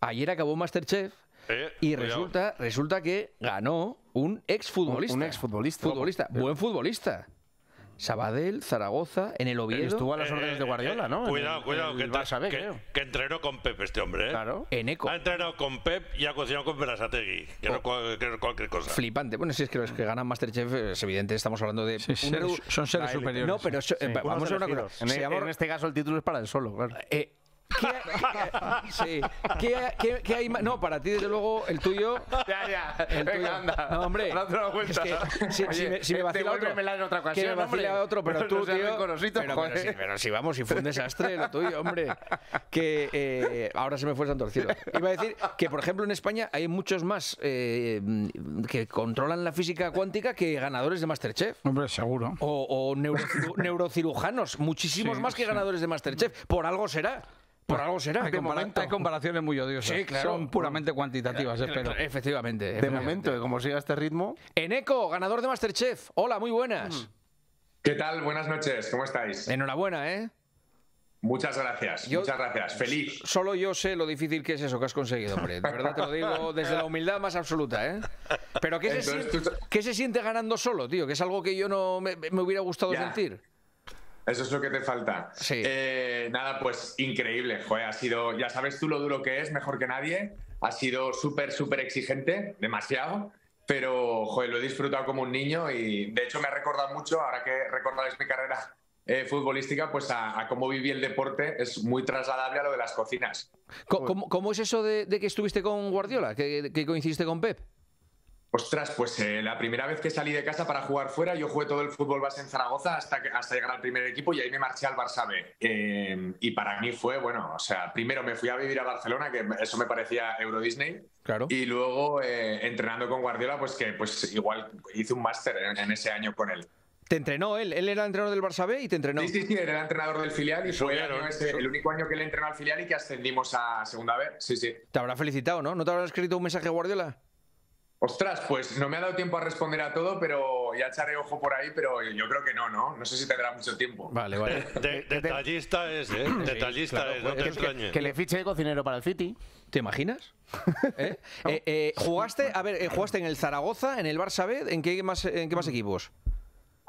Ayer acabó Masterchef Eh, y resulta, resulta que ganó un exfutbolista. Un- un exfutbolista. Futbolista, buen futbolista. Sabadell, Zaragoza, en el Oviedo. Estuvo a las órdenes de Guardiola, ¿no? En Cuidado, el- cuidado, en que, el entre- Barça B, que- creo. que entrenó con Pep este hombre, ¿eh? Claro. Eneco. Ha entrenado con Pep y ha cocinado con Berasategui, que, no, cual- que no es cualquier cosa. Flipante. Bueno, si es que los que ganan Masterchef es evidente, estamos hablando de. Sí, un seres- redu- son seres superiores. No, pero eh, Sí, vamos a ver una cosa. En, llama- en este caso el título es para el solo, claro. Eh, ¿qué, qué- sí. ¿Qué- qué- qué hay más? No, para ti, desde luego, el tuyo. Ya, ya. El tuyo. Venga, anda. No, hombre. Date una vuelta. Es que si, si me, si me eh, vacila otro. en otra Que me ocasión, vacila hombre. otro, pero No tú, seas tío. pero, pero, sí, pero si vamos, si fue un desastre lo tuyo, hombre. Que eh, ahora se me fue el santo cielo. Iba a decir que, por ejemplo, en España hay muchos más eh, que controlan la física cuántica que ganadores de Masterchef. Hombre, seguro. O, o neurociru- neurocirujanos, muchísimos Sí, más que sí. ganadores de Masterchef. Por algo será. Por algo será. Hay, compara- hay comparaciones muy odiosas. Sí, claro. Son puramente cuantitativas, espero. Efectivamente. De efectivamente. momento, como siga este ritmo, Eneco, ganador de Masterchef. Hola, muy buenas. ¿Qué tal? Buenas noches, ¿cómo estáis? Enhorabuena, ¿eh? Muchas gracias, Yo- muchas gracias. Feliz. Solo yo sé lo difícil que es eso que has conseguido, hombre. De verdad te lo digo desde la humildad más absoluta, ¿eh? Pero ¿qué se, siente, tú- qué se siente ganando solo, tío? Que es algo que yo no me, me hubiera gustado Ya. sentir. Eso es lo que te falta. Sí. Eh, nada, pues increíble. Joder, ha sido, ya sabes tú lo duro que es, mejor que nadie. Ha sido súper, súper exigente, demasiado. Pero, joder, lo he disfrutado como un niño y de hecho me ha recordado mucho, ahora que recordáis mi carrera eh, futbolística, pues a, a cómo viví el deporte. Es muy trasladable a lo de las cocinas. Co- ¿Cómo, cómo es eso de, de que estuviste con Guardiola? Que, que coincidiste con Pep. Ostras, pues eh, la primera vez que salí de casa para jugar fuera, yo jugué todo el fútbol base en Zaragoza hasta, que- hasta llegar al primer equipo y ahí me marché al Barça B. Eh, y para mí fue, bueno, o sea, primero me fui a vivir a Barcelona, que eso me parecía Euro Disney, Claro. y luego eh, entrenando con Guardiola, pues que pues igual hice un máster en, en ese año con él. Te entrenó él. Él era entrenador del Barça B y te entrenó. Sí, sí, sí, era el entrenador del filial y fue el, ese- único año que le entrenó al filial y que ascendimos a segunda B. Sí, sí. Te habrá felicitado, ¿no? ¿No te habrá escrito un mensaje Guardiola? Ostras, pues no me ha dado tiempo a responder a todo, pero ya echaré ojo por ahí, pero yo creo que no, ¿no? No sé si tendrá mucho tiempo. Vale, vale. De- detallista es, ¿eh? Detallista claro, es, no te es que- extrañes. que le fiche de cocinero para el City. ¿Te imaginas? ¿Eh? Eh, eh, ¿Jugaste, a ver, eh, jugaste en el Zaragoza, en el Barça B, ¿en qué más, en qué más equipos?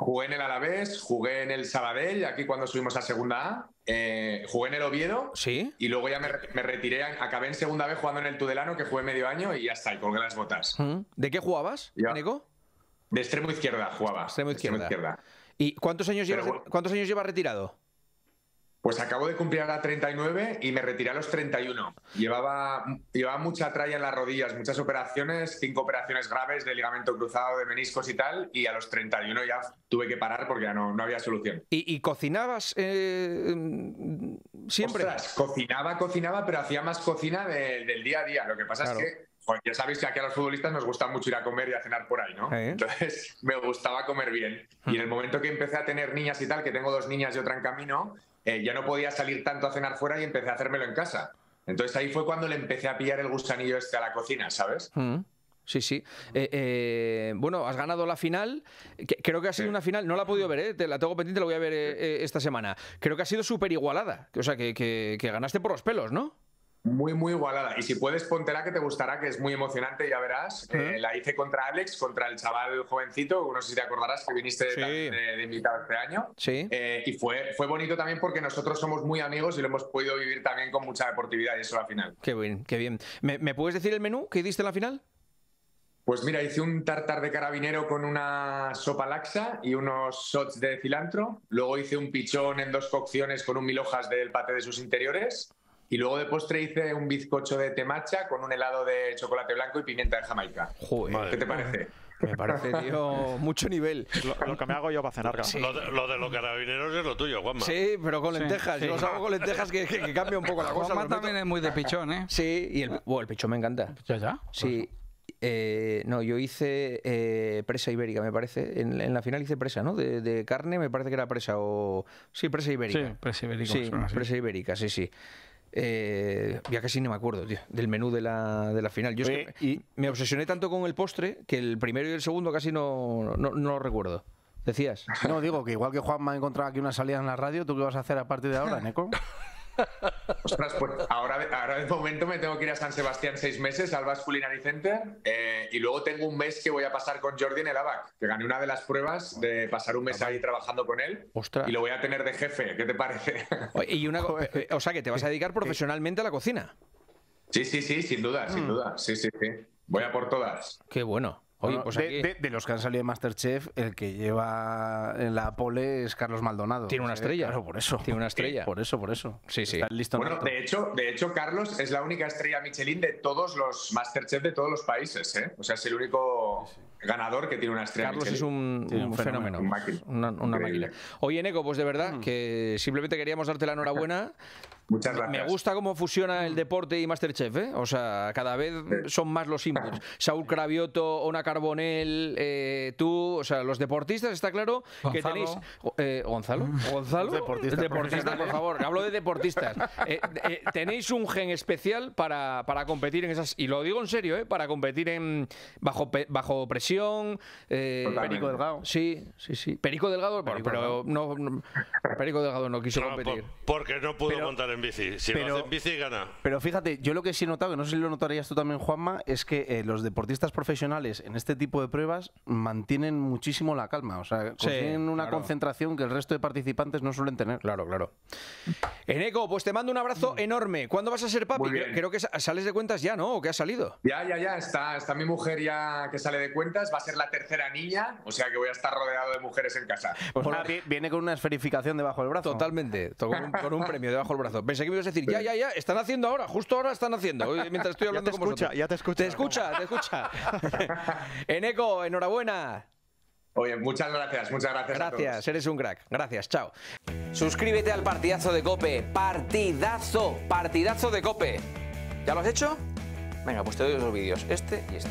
Jugué en el Alavés, jugué en el Sabadell, aquí cuando subimos a segunda A, eh, jugué en el Oviedo Sí. y luego ya me, me retiré, acabé en segunda B jugando en el Tudelano, que jugué medio año y ya está, y colgué las botas. ¿Mm? ¿De qué jugabas. Nico? De extremo izquierda jugaba. Extremo izquierda. ¿Y cuántos años, llevas, bueno. cuántos años llevas retirado? Pues acabo de cumplir ahora 39 y me retiré a los 31. Llevaba, llevaba mucha tralla en las rodillas, muchas operaciones, cinco operaciones graves de ligamento cruzado, de meniscos y tal, y a los 31 ya tuve que parar porque ya no, no había solución. ¿Y, y cocinabas eh, mm, siempre? Ostras, cocinaba, cocinaba, pero hacía más cocina de- del día a día. Lo que pasa Claro. es que, ya sabéis que aquí a los futbolistas nos gusta mucho ir a comer y a cenar por ahí, ¿no? Eh. Entonces me gustaba comer bien. Y en el momento que empecé a tener niñas y tal, que tengo dos niñas y otra en camino, eh, ya no podía salir tanto a cenar fuera y empecé a hacérmelo en casa. Entonces ahí fue cuando le empecé a pillar el gusanillo este a la cocina, ¿sabes? Mm, Sí, sí. Eh, eh, bueno, has ganado la final. que- creo que ha sido Sí. una final, no la he podido ver, eh, te la tengo pendiente, la voy a ver esta semana. Creo que ha sido súper igualada. O sea, que, que- que ganaste por los pelos, ¿no? Muy, muy igualada. Y si puedes, póntela que te gustará, que es muy emocionante, ya verás. Eh, la hice contra Alex, contra el chaval jovencito, no sé si te acordarás que viniste Sí. de, de invitado este año. Sí. Eh, y fue, fue bonito también porque nosotros somos muy amigos y lo hemos podido vivir también con mucha deportividad y eso al final. Qué bien, qué bien. ¿Me, me puedes decir el menú que diste en la final? Pues mira, hice un tartar de carabinero con una sopa laxa y unos shots de cilantro. Luego hice un pichón en dos cocciones con un mil hojas del pate de sus interiores. Y luego de postre hice un bizcocho de temacha con un helado de chocolate blanco y pimienta de Jamaica. Joder. ¿Qué te parece? Me parece, tío, mucho nivel. Lo, lo que me hago yo para cenar, claro. Lo, de, lo de los carabineros es lo tuyo, Juanma. Sí, pero con Sí, lentejas. sí. Yo los hago con lentejas que, que- que cambia un poco la cosa. Juanma también es muy de pichón, ¿eh? Sí, y el, bueno, el pichón me encanta. Ya, ya. Sí. eh, no, yo hice eh, presa ibérica, me parece. En, en la final hice presa, ¿no? De, de carne, me parece que era presa o. Sí, presa ibérica. Sí, presa ibérica, Sí, presa ibérica, sí, sí. Eh, ya casi no me acuerdo, tío, del menú de la, de la final. Yo es que y- me obsesioné tanto con el postre que el primero y el segundo casi no, no, no lo recuerdo. ¿Decías? No, digo que igual que Juanma ha encontrado aquí una salida en la radio, ¿tú qué vas a hacer a partir de ahora, Neko? Ostras, pues ahora, de- ahora de momento me tengo que ir a San Sebastián seis meses, al Basque Culinary Center, eh, y luego tengo un mes que voy a pasar con Jordi en el ABAC, que gané una de las pruebas de pasar un mes ahí trabajando con él, Ostras. y lo voy a tener de jefe, ¿qué te parece? Y una, eh, o sea, que te vas a dedicar profesionalmente a la cocina. sí, sí, sí, sin duda, sin duda, sí, sí, sí. Voy a por todas. Qué bueno. Oye, pues de, aquí de- de los que han salido de Masterchef, el que lleva en la pole es Carlos Maldonado. Tiene una estrella. Claro, por eso. Tiene una estrella. Por eso, por eso. Sí, sí. Está listo Bueno, de hecho, de hecho, Carlos es la única estrella Michelin de todos los Masterchef de todos los países, ¿eh? O sea, es el único ganador que tiene una estrella Carlos Michelin. es un, Sí, un un fenómeno. fenómeno, un máquina. Una, una máquina. Oye, Neko, pues de verdad que simplemente queríamos darte la enhorabuena. Muchas gracias. Me gusta cómo fusiona el deporte y Masterchef, ¿eh? O sea, cada vez son más los inputs. Saúl Cravioto, Ona Carbonell, eh, tú, o sea, los deportistas, está claro que Gonzalo. tenéis. eh, ¿Gonzalo? ¿Gonzalo? Deportistas Deportistas, por favor. Hablo de deportistas. Eh, eh, tenéis un gen especial para, para competir en esas. Y lo digo en serio, ¿eh? Para competir en bajo, bajo presión. Eh. Perico Delgado. Sí, sí, sí. Perico Delgado, bueno, pero no, no- Perico Delgado no quiso No, competir. por- porque no pudo Pero- montar en bici. Si pero- lo hace en bici, gana. Pero fíjate, yo lo que sí he notado, que no sé si lo notarías tú también, Juanma, es que eh, los deportistas profesionales en este tipo de pruebas mantienen muchísimo la calma. O sea, consiguen una claro. concentración que el resto de participantes no suelen tener. Claro, claro. Eneco, pues te mando un abrazo enorme. ¿Cuándo vas a ser papi? Creo, que sa- sales de cuentas ya, ¿no? ¿O que has salido? Ya, ya, ya, está, está mi mujer ya que sale de cuentas, va a ser la tercera niña, o sea que voy a estar rodeado de mujeres en casa. Pues nada, vi- viene con una esferificación debajo del brazo. Totalmente, to- con un, con un premio debajo del brazo. Pensé que me ibas a decir, ya, ya, ya, están haciendo ahora, justo ahora están haciendo, mientras estoy hablando te con escucha, vosotros. ya te escucha. Te escucha, te escucha. Eneco, enhorabuena. Oye, muchas gracias, muchas gracias. a todos. Gracias, eres un crack. Gracias, chao. Suscríbete al partidazo de Cope. Partidazo, partidazo de Cope. ¿Ya lo has hecho? Venga, pues te doy los vídeos, este y este.